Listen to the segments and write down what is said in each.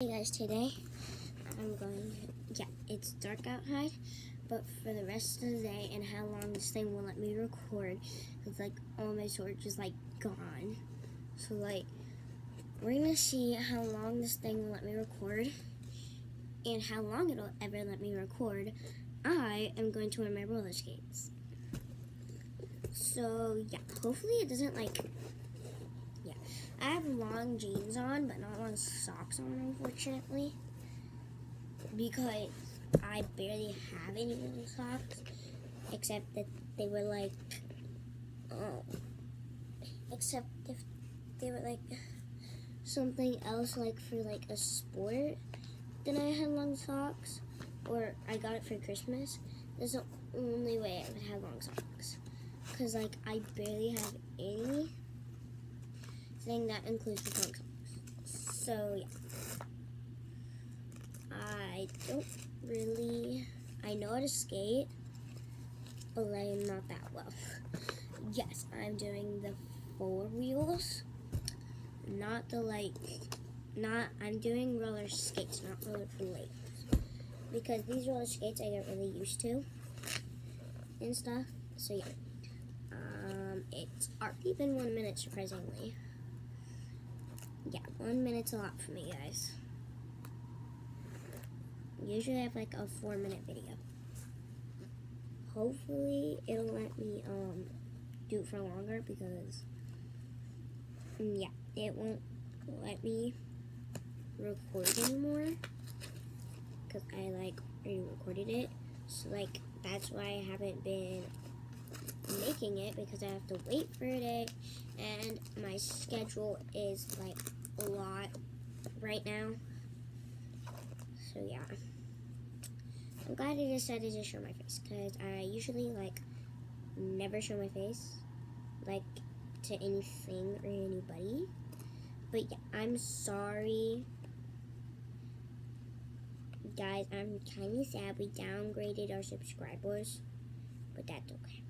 Hey guys, today I'm going, yeah, it's dark outside, but for the rest of the day and how long this thing will let me record, it's like all my storage is like gone. So like, we're gonna see how long this thing will let me record and how long it'll ever let me record. I am going to wear my roller skates. So yeah, hopefully it doesn't like I have long jeans on, but not long socks on, unfortunately. Because I barely have any long socks, except that they were like, oh, except if they were like something else, like for like a sport, then I had long socks, or I got it for Christmas. That's the only way I would have long socks. Because, like, I barely have any thing that includes the socks. So yeah. I don't really I know how to skate, but I'm not that well. yes, I'm doing the four wheels. Not the like not I'm doing roller skates, not roller blades. Because these roller skates I get really used to and stuff. So yeah. Um, it's already been one minute surprisingly yeah, one minute's a lot for me, guys. Usually I have like a four minute video. Hopefully it'll let me um do it for longer because mm, yeah, it won't let me record anymore because I like already recorded it. So like that's why I haven't been making it because I have to wait for it and my schedule is like a lot right now. So yeah. I'm glad I decided to show my face because I usually like never show my face like to anything or anybody. But yeah, I'm sorry. Guys, I'm kind of sad we downgraded our subscribers, but that's okay.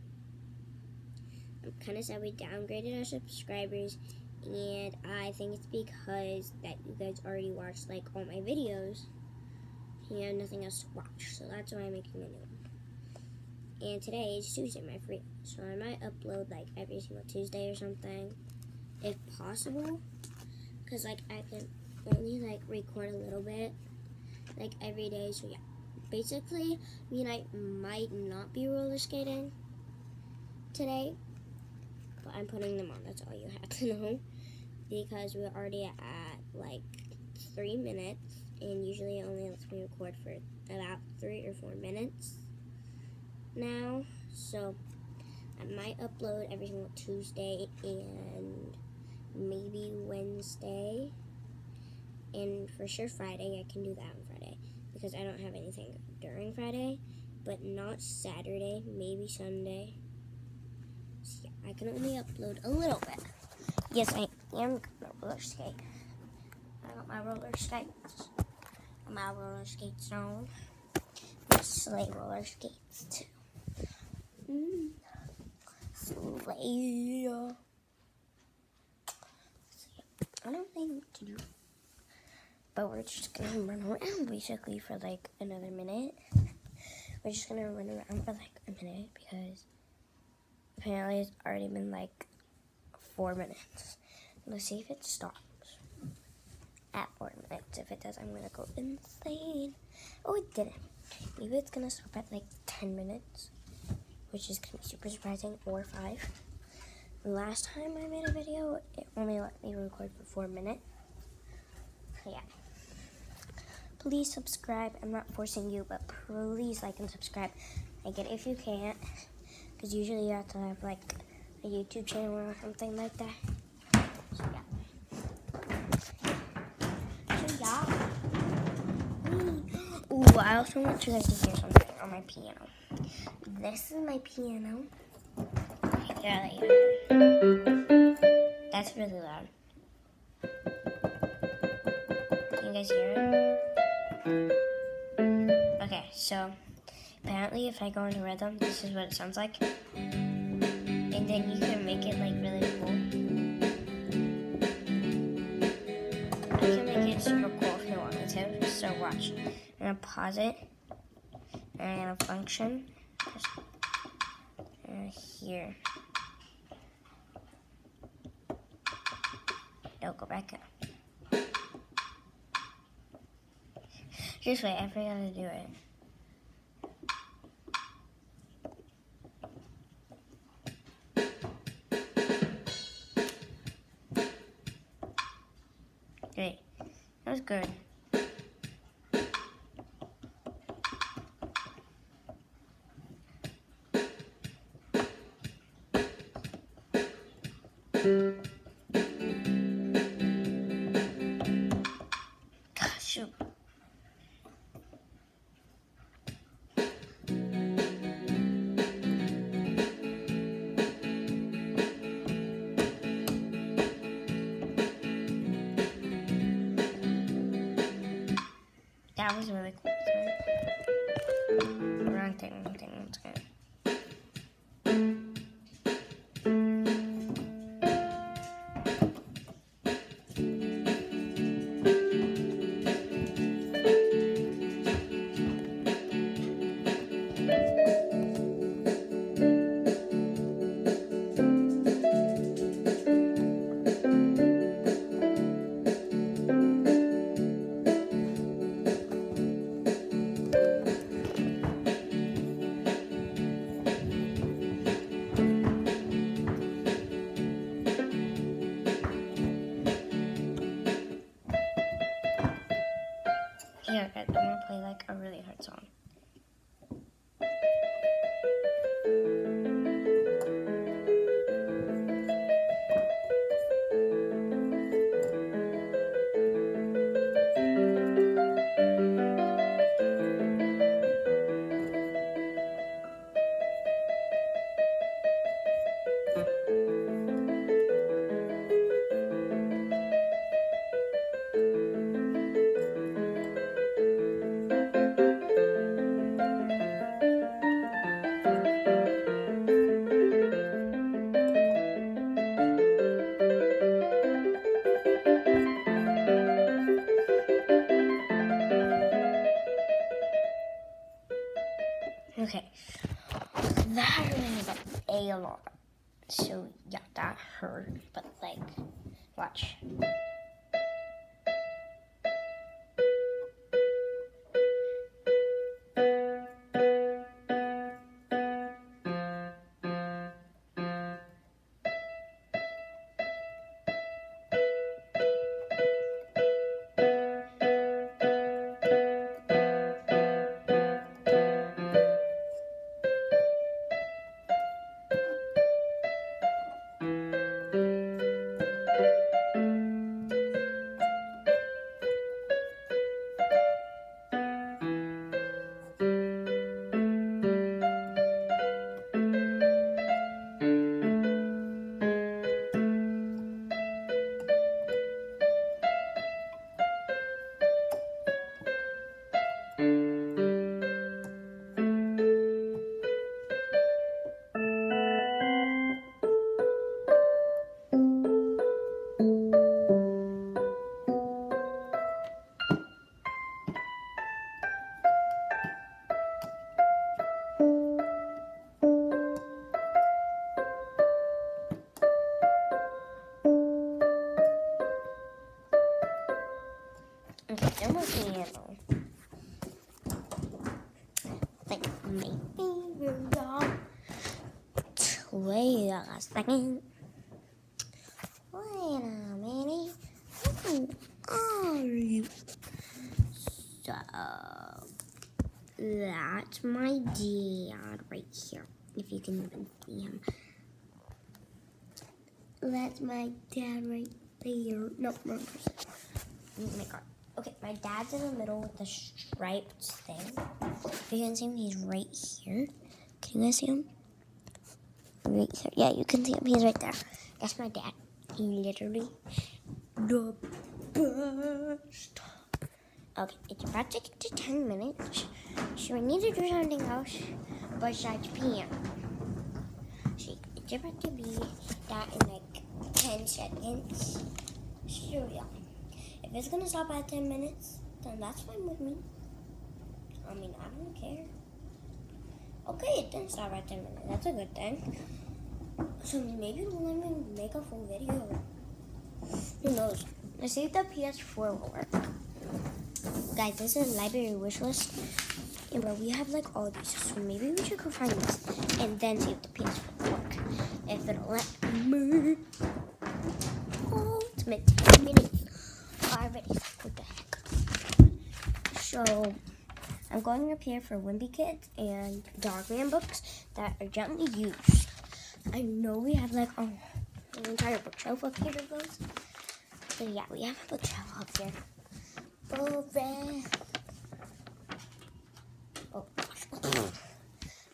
I'm kind of sad we downgraded our subscribers and I think it's because that you guys already watched like all my videos. And you have nothing else to watch so that's why I'm making a new one. And today is Tuesday my free so I might upload like every single Tuesday or something if possible. Because like I can only like record a little bit like every day. So yeah. Basically me and I might not be roller skating today I'm putting them on. That's all you have to know. Because we're already at like three minutes, and usually it only lets me record for about three or four minutes now. So I might upload every single Tuesday and maybe Wednesday. And for sure Friday, I can do that on Friday because I don't have anything during Friday, but not Saturday, maybe Sunday. I can only upload a little bit. Yes, I am gonna roller skate. I got my roller skates. My roller skates on. My sleigh roller skates too. Mm. Sleigh. I don't think to do. But we're just gonna run around basically for like another minute. We're just gonna run around for like a minute because Apparently it's already been like four minutes. Let's see if it stops at four minutes. If it does, I'm gonna go insane. Oh, it didn't. Maybe it's gonna stop at like 10 minutes, which is gonna be super surprising, or five. Last time I made a video, it only let me record for four minutes. So yeah. Please subscribe. I'm not forcing you, but please like and subscribe. Get it if you can't. Because usually you have to have like a YouTube channel or something like that. So yeah. So yeah. Ooh, I also want you guys to hear something on my piano. This is my piano. Yeah, That's really loud. Can you guys hear it? Okay, so apparently if I go into rhythm, this is what it sounds like. And then you can make it like really cool. I can make it super cool if you want me to, So watch. I'm gonna pause it. And I'm gonna function. And here. Don't go back up. Just wait, I forgot to do it. Good. So that's my dad right here. If you can even see him. That's my dad right there. No, wrong person. Oh my god. Okay, my dad's in the middle with the striped thing. If you can see him, he's right here. Can you guys see him? Right here. Yeah, you can see him. He's right there. That's my dad. He literally the best. Okay, it's about to get to 10 minutes. So we need to do something else besides PM. So it's about to be that in like 10 seconds. So yeah. If it's gonna stop at 10 minutes, then that's fine with me. I mean, I don't care. Okay, it didn't stop at 10 minutes. That's a good thing. So maybe we'll make a full video. Who knows? Let's see if the PS4 will work. Guys, this is library wish list. And but we have like all these. So maybe we should go find this and then see if the PS4 will work. If it'll let me. Ultimate mini. Already, what the heck? So. I'm going up here for Wimpy Kids and Dogman books that are gently used. I know we have like oh, an entire bookshelf up here of those. So yeah, we have a bookshelf up here. Oh, red. Oh gosh.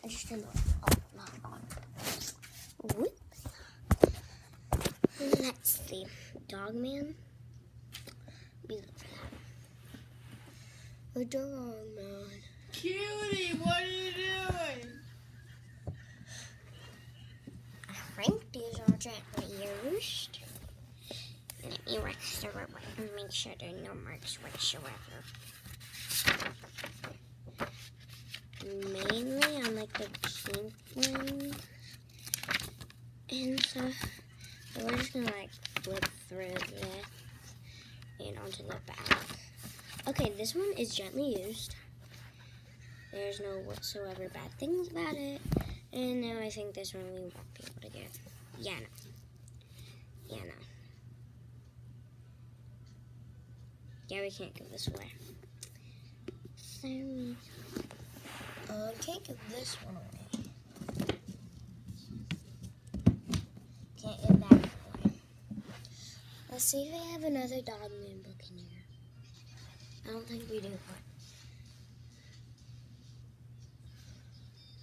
I just turned the oh, not on. Whoop. Let's see. Look for that. A dogman. Cutie, what are you doing? I think these are gently used. Let me wax the rubber and make sure there are no marks whatsoever. Mainly on like the pink one and stuff. So we're just gonna like flip through this and onto the back. Okay, this one is gently used. There's no whatsoever bad things about it. And now I think this one we won't be able to get. Yeah, no. Yeah, no. Yeah, we can't give this away. Sorry. Uh, can't give this one away. Can't give that away. Let's see if we have another dog Dogman book in here. I don't think we do.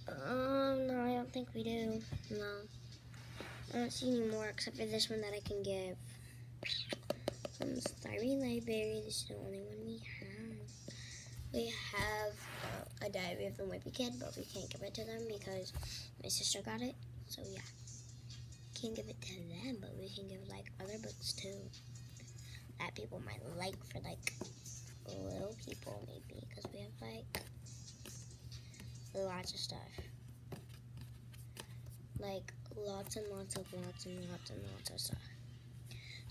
Um, no, I don't think we do. No. I don't see any more except for this one that I can give. From Starry Library, this is the only one we have. We have uh, a Diary of the Wimpy Kid, but we can't give it to them because my sister got it. So yeah, can't give it to them, but we can give like other books too that people might like for like little people maybe because we have like lots of stuff. Like lots and lots of lots and lots and lots of stuff.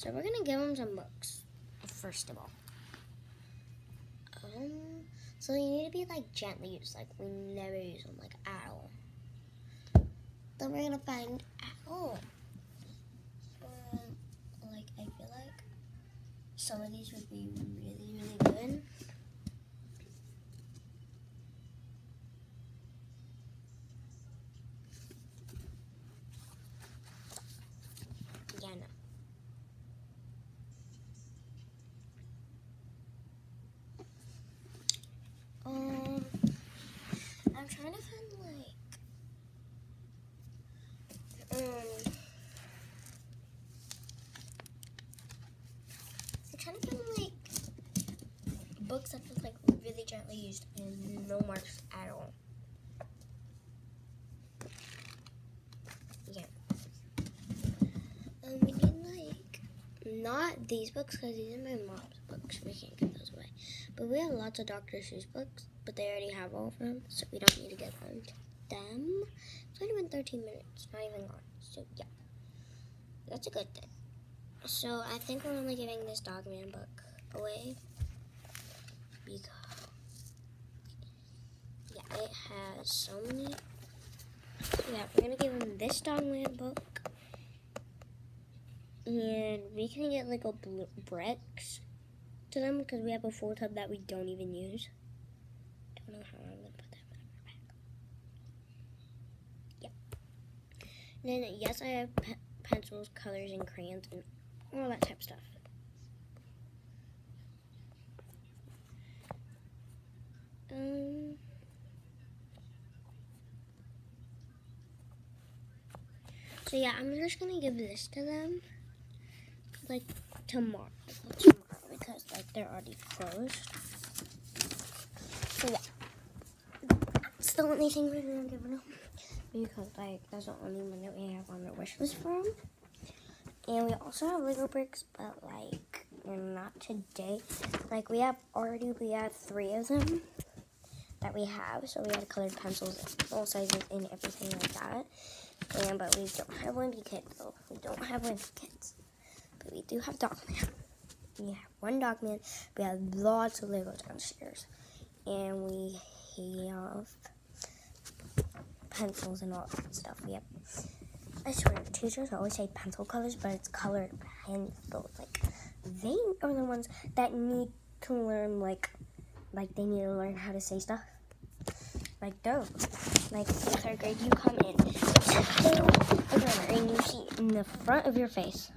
So we're gonna give them some books first of all. Um, so you need to be like gently used, like we never use them like at all. Then we're gonna find oh, um, like I feel like some of these would be really really good. Yeah, no. Um, I'm trying to find like, um, I'm trying to find like books that look like used and no marks at all. Yeah. Um, we need like not these books because these are my mom's books. We can't give those away. But we have lots of Dr. Seuss books, but they already have all of them, so we don't need to them to them. It's only been 13 minutes, not even gone. So yeah, that's a good thing. So I think we're only giving this Dogman book away because yeah, it has so many. Yeah, we're gonna give him this Dogman book, and we can get like a bricks to them because we have a full tub that we don't even use. Don't know how I'm gonna put that in my bag. Yep. And then yes, I have pe- pencils, colors, and crayons, and all that type of stuff. Um. So yeah, I'm just gonna give this to them, like tomorrow. Tomorrow because like they're already closed. So yeah, that's the only thing we're gonna give them because like that's the only one that we have on the wish list for 'em. And we also have Lego bricks, but like not today. Like we have already, we have three of them that we have. So we had colored pencils, all sizes, and everything like that. And but we don't have Wimpy Kids though. We don't have Wimpy Kids, but we do have Dogman. We have one Dogman. We have lots of Legos downstairs, and we have pencils and all that stuff. Have. I swear, teachers always say pencil colors, but it's colored pencils. Like they are the ones that need to learn like like they need to learn how to say stuff. Like those. Like in third grade you come in a grammar and you see in the front of your face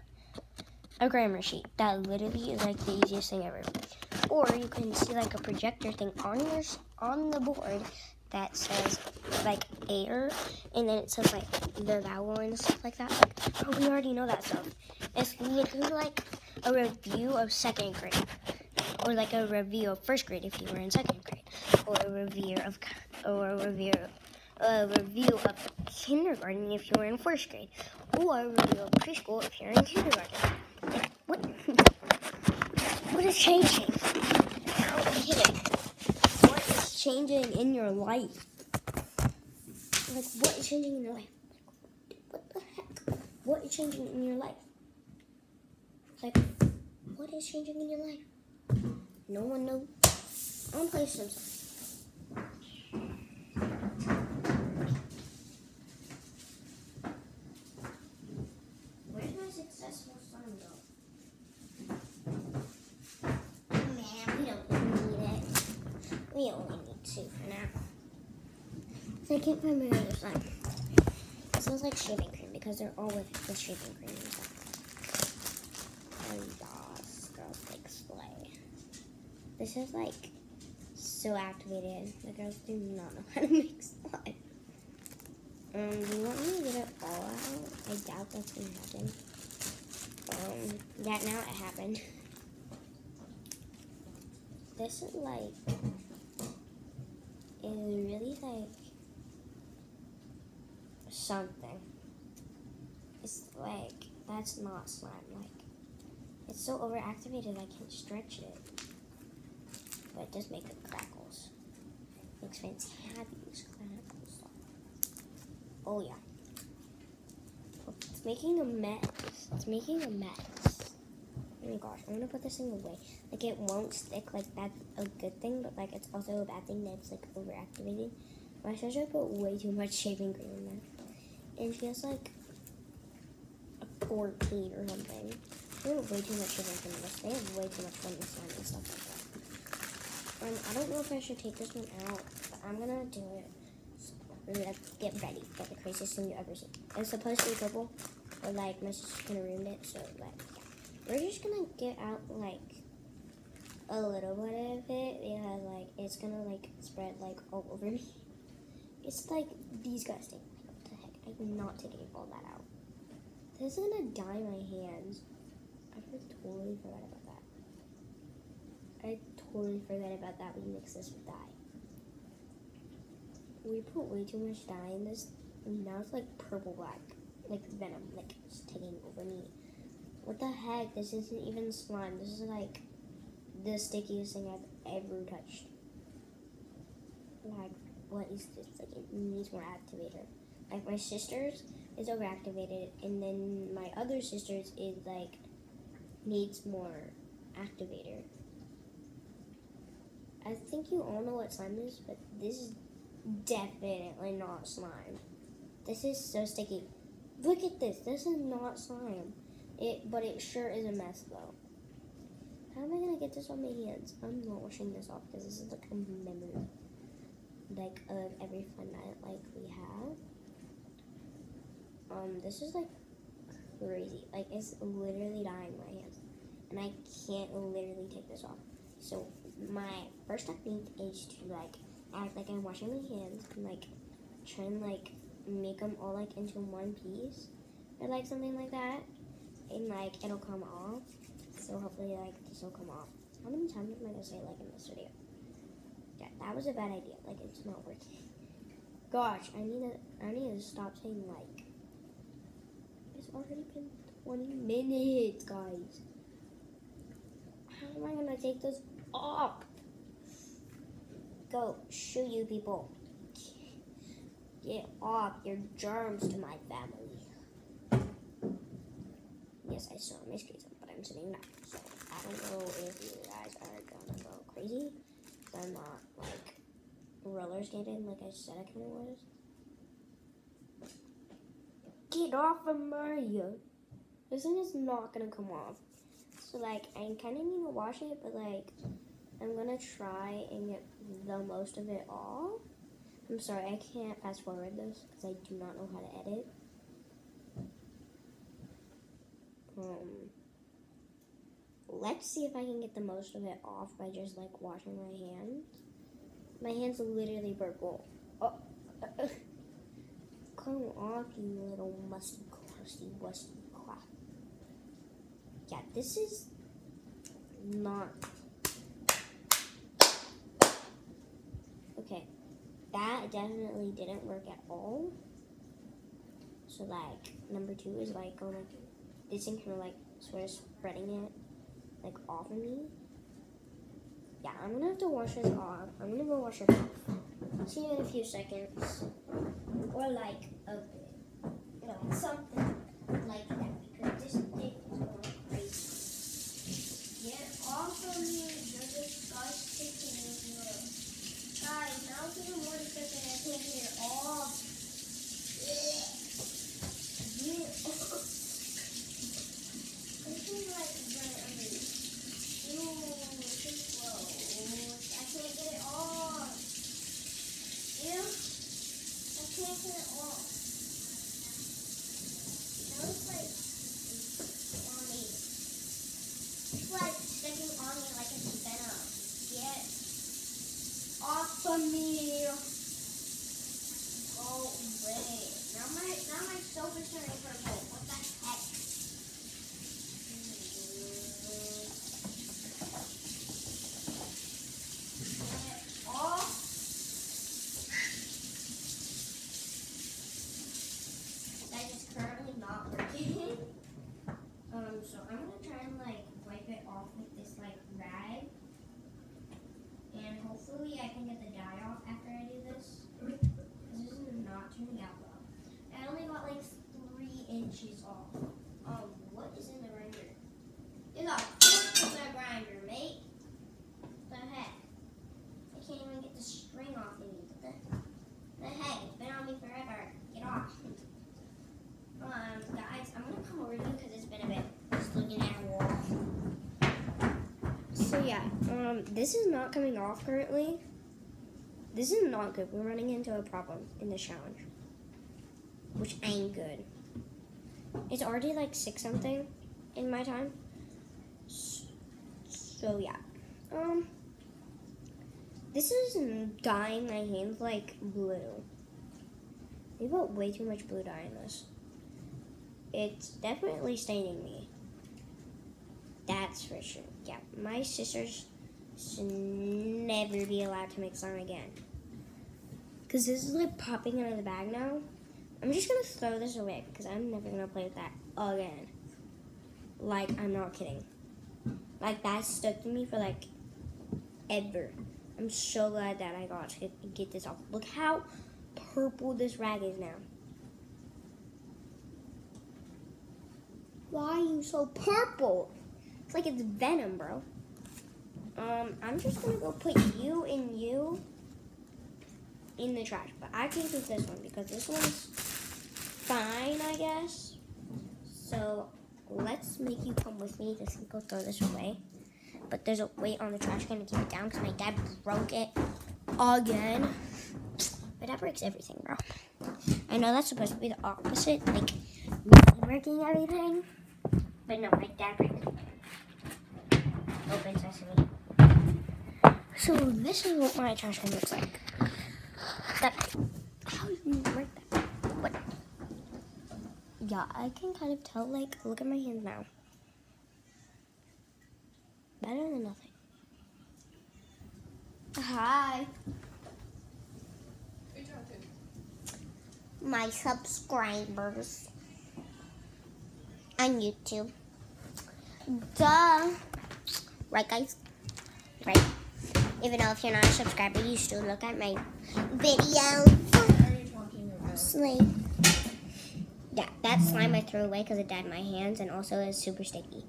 a grammar sheet. That literally is like the easiest thing ever. Or you can see like a projector thing on your on the board that says like air and then it says like the vowel and stuff like that. Like, oh, we already know that stuff. It's literally like a review of second grade or like a review of first grade if you were in second grade, or a review of or a review a review of kindergarten if you were in first grade, or a review of preschool if you're in kindergarten. What? what is changing? What is changing in your life? Like, what is changing in your life? What the heck? What is changing in your life? Like, what is changing in your life? No one knows. I want to play Sims. Where's my successful son go? Man, we don't need it. We only need two for now. So I can't find my other son. It smells like shaving cream because they're all with the shaving cream inside. And smells like slay. This is like so activated. The girls do not know how to make slime. Um, do you want me to get it all out? I doubt that's gonna happen. Um, yeah, now it happened. This is like, is really like something. It's like, that's not slime. Like, it's so overactivated I can't stretch it. But it does make good crackles. Makes happy crackles. Oh yeah. It's making a mess. It's making a mess. Oh my gosh, I'm gonna put this thing away. Like it won't stick, like that's a good thing, but like it's also a bad thing that it's like overactivated. My sister put way too much shaving cream in there. And she has like a 14 or something. They have way too much cream in this. They have way too much fun with slime and stuff like that. Um, I don't know if I should take this one out, but I'm gonna do it. Let's get ready for the craziest thing you ever seen. It's supposed to be purple, but like my sister's gonna ruin it, so like yeah. We're just gonna get out like a little bit of it because like it's gonna like spread like all over me. It's like disgusting. Like, what the heck? I'm not taking all that out. This is gonna dye my hands. I totally forgot about that. I totally forgot about that when you mix this with dye. We put way too much dye in this. And now it's like purple black. Like venom. Like it's taking over me. What the heck? This isn't even slime. This is like the stickiest thing I've ever touched. Like, what is this? Like, it needs more activator. Like, my sister's is overactivated, and then my other sister's is like, needs more activator. I think you all know what slime is, but this is definitely not slime. This is so sticky. Look at this. This is not slime. It, but it sure is a mess though. How am I gonna get this on my hands? I'm not washing this off because this is like a memory, like of every fun night like we have. Um, this is like crazy. Like it's literally dying my hands, and I can't literally take this off. So my first technique is to like act like I'm washing my hands and like try and like make them all like into one piece or like something like that, and like it'll come off. So hopefully like this will come off. How many times am I gonna say like in this video? Yeah, that was a bad idea. Like it's not working. Gosh, I need to I need to stop saying like. Already been 20 minutes, guys. How am I gonna take this off? Go, shoot you people. Get off your germs to my family. Yes, I saw my screen, but I'm sitting down. So I don't know if you guys are gonna go crazy. I'm not like roller skating like I said I kind of was. Get off of Mario. This thing is not gonna come off. So like I kind of need to wash it, but like I'm gonna try and get the most of it off. I'm sorry, I can't fast forward this because I do not know how to edit. Um, let's see if I can get the most of it off by just like washing my hands. My hands literally purple. Oh, come off, you little musty, crusty, musty crap. Yeah, this is not okay. That definitely didn't work at all. So like number two is like oh going like this thing kind of like sort of spreading it like off of me. Yeah, I'm gonna have to wash this off. I'm gonna go wash it off. See you in a few seconds. Or like a bit. No, something like that because this thing is going crazy. Get off of me, you're disgusting. Guys, now it's even more disgusting. I can't get it off. Yeah. Get off. I feel like right under you. Ew, it's just gross. I can't get it off. Ew. I can't get it off. Now it's like on me. It's like sticking on me like it's venom. Get off of me. Go away. Now my now my soap is turning purple. What the heck? Get off. That is currently not working. Um, so I'm gonna try and like wipe it off with this like rag. And hopefully I can get the dye off after I do this. Because this is not turning out well. I only got like three inches off. Um, what is in the grinder? It's a pizza grinder, mate. The heck? I can't even get the string off of me. What the, the heck? It's been on me forever. Get off. Um, guys, I'm gonna come over to you because it's been a bit just looking at a wall. So yeah, um, this is not coming off currently. This is not good. We're running into a problem in the challenge, which ain't good. It's already like six something in my time. So yeah, um, this is dyeing my hands like blue. They put way too much blue dye in this. It's definitely staining me. That's for sure. Yeah, my sisters should never be allowed to make slime again. Because this is like popping out of the bag now. I'm just gonna throw this away because I'm never gonna play with that again. Like, I'm not kidding. Like, that stuck to me for like ever. I'm so glad that I got to get this off. Look how purple this rag is now. Why are you so purple? It's like it's venom, bro. Um, I'm just gonna go put you and you in the trash, but I can't do this one because this one's fine, I guess. So let's make you come with me to go throw this away. But there's a weight on the trash can to keep it down because my dad broke it again. My dad breaks everything, bro. I know that's supposed to be the opposite, like me breaking everything. But no, my dad breaks it. Open sesame. So this is what my trash can looks like. That how do you break that? What? Yeah, I can kind of tell. Like, look at my hands now. Better than nothing. Hi, my subscribers on YouTube. Duh. Right, guys? Right. Even though if you're not a subscriber, you still look at my videos. Slime. Yeah, that slime I threw away because it dyed my hands and also is super sticky.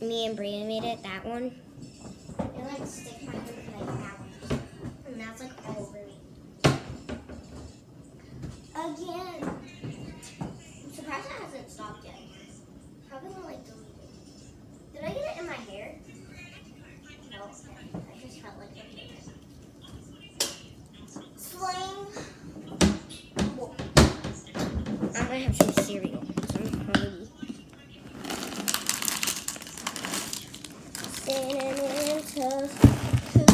Me and Bria made it, that one. It like sticks my like that And that's like all over me. Again. I'm surprised it hasn't stopped yet. Probably gonna like delete it. Did I get it in my hair? No, I just felt like looking at it. Slime. Whoa. I'm gonna have some cereal. Some honey. Cinnamon toast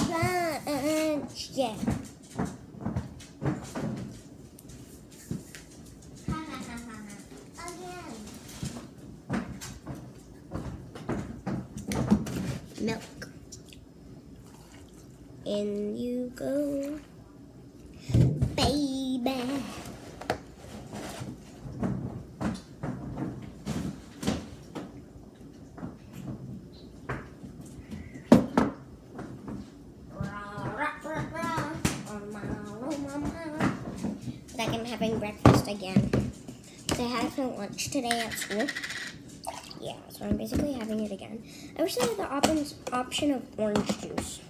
crunch. Yeah. Again. Milk. In you go, baby. Like I'm having breakfast again. So I had it for lunch today at school. Yeah, so I'm basically having it again. I wish I had the options option of orange juice.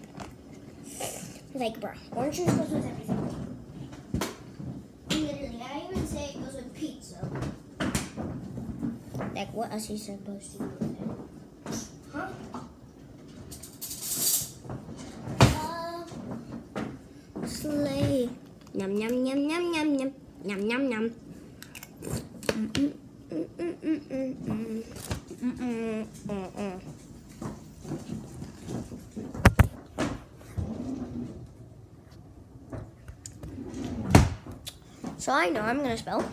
Like, bro, orange juice goes with everything. Literally, I even say it goes with pizza. Like, what else you supposed to do with it? Huh? Uh, slay. Yum yum yum yum yum yum yum yum yum. So I know I'm gonna spell.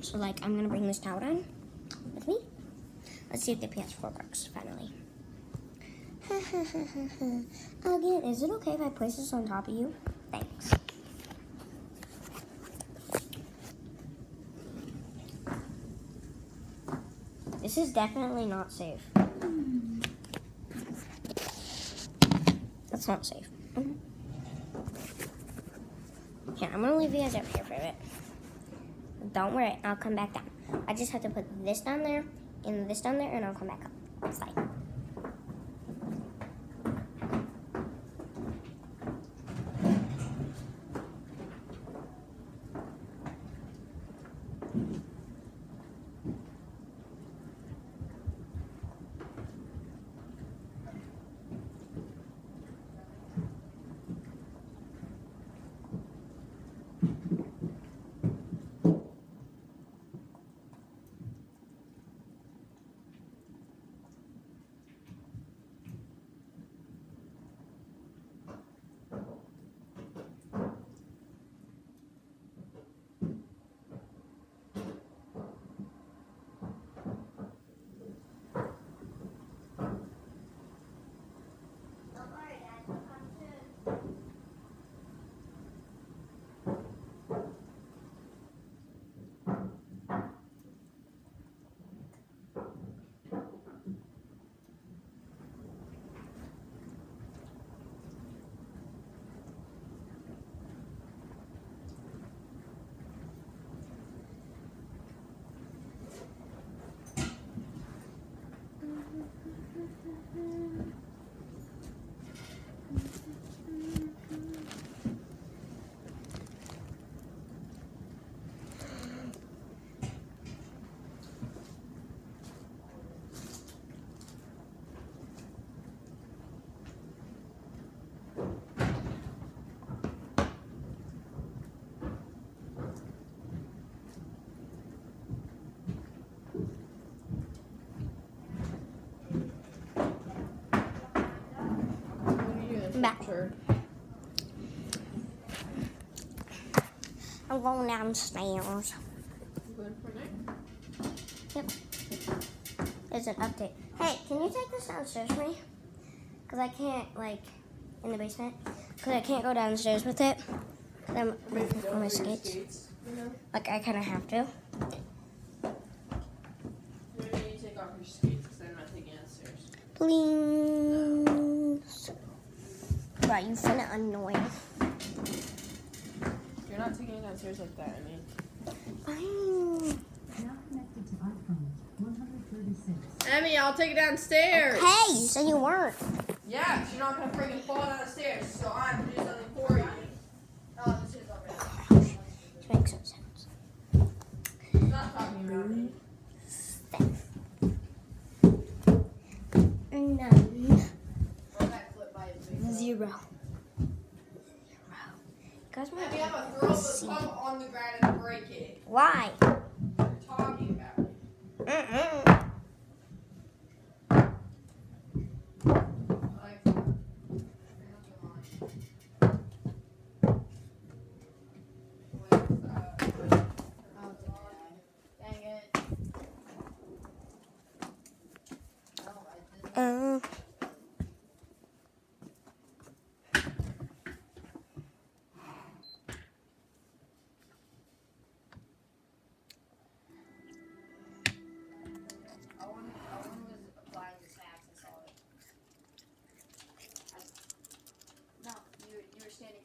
So like I'm gonna bring this towel down with me. Let's see if the PS4 works finally. Again, is it okay if I place this on top of you? Thanks. This is definitely not safe. That's not safe. Mm-hmm. Here, I'm gonna leave you guys up here for a bit. Don't worry, I'll come back down. I just have to put this down there and this down there, and I'll come back up. It's fine. Back. Sure. I'm going downstairs. Good for night. There's an update. Hey, can you take this downstairs for me? Because I can't, like, in the basement. Because I can't go downstairs with it. Because I'm Maybe on my skates. skates. You know? Like, I kind of have to. Maybe you take off your skates because I'm not taking it please. Right, you finna annoying. You're not taking it downstairs like that, I mean. Fine. Now connected to iPhone 136. Emmy, I'll take it downstairs. Hey, you said you weren't. Yeah, 'cause you're not gonna freaking fall down the stairs, so I have to do something for you. Oh, this is already. This makes no sense. Not talking about me. None. Roll that flip by his face. Zero. Zero. Guys, my Emmy, I'm gonna throw the cup on the ground and break it. Why? You're talking about it. Mm-mm.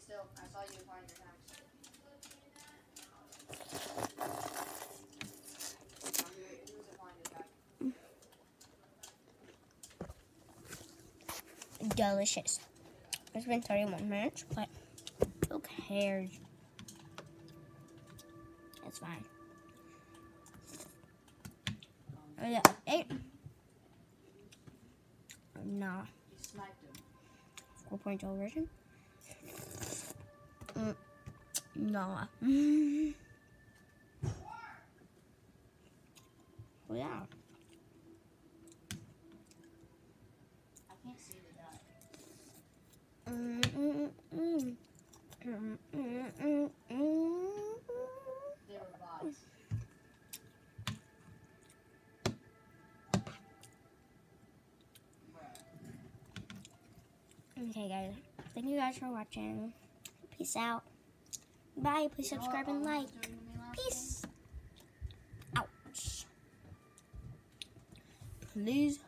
Still. I saw you applying your snacks. No, he, he was applying his back. delicious. It's been 31 minutes, but who cares? It's fine. Oh, yeah, eight. Nah, You sniped him. 4.0 version. Mm. Mm. Oh, yeah. I can't see the dot. Mm, mm, mm. Mm, mm, mm, mm. They were bots. Okay, guys. Thank you guys for watching. Peace out. Bye. Please subscribe and like. Peace. Ouch. Please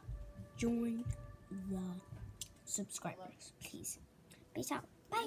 join the subscribers, please. Peace out. Bye.